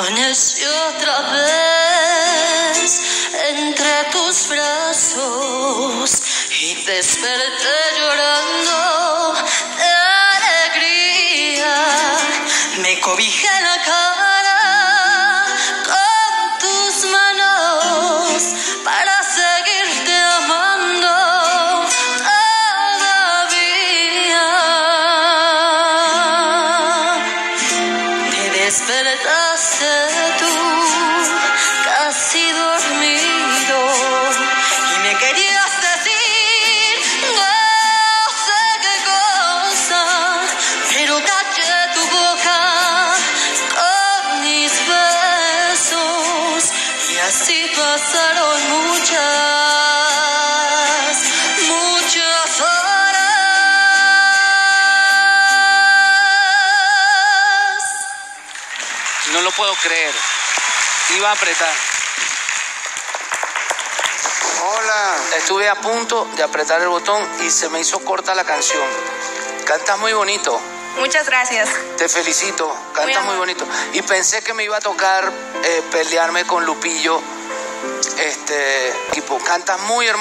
Amaneció otra vez entre tus brazos y desperté llorando de alegría. Me cobijé en la cara. Despertaste tú, casi dormido, y me querías decir no sé qué cosa, pero caché tu boca con mis besos, y así pasaron muchas, No lo puedo creer. Iba a apretar. Hola. Estuve a punto de apretar el botón y se me hizo corta la canción. Cantas muy bonito. Muchas gracias. Te felicito. Cantas muy, bonito. Y pensé que me iba a tocar eh, pelearme con Lupillo. Este, tipo, cantas muy hermoso.